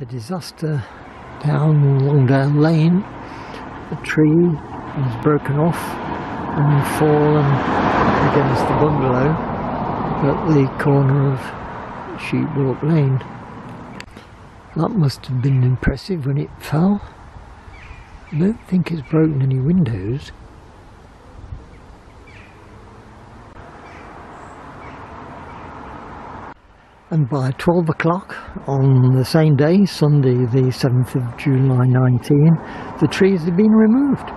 A disaster down Longdale Lane. A tree has broken off and fallen against the bungalow at the corner of Sheepwalk Lane. That must have been impressive when it fell. I don't think it's broken any windows. And by 12 o'clock on the same day, Sunday the 7th of July 19, the trees had been removed.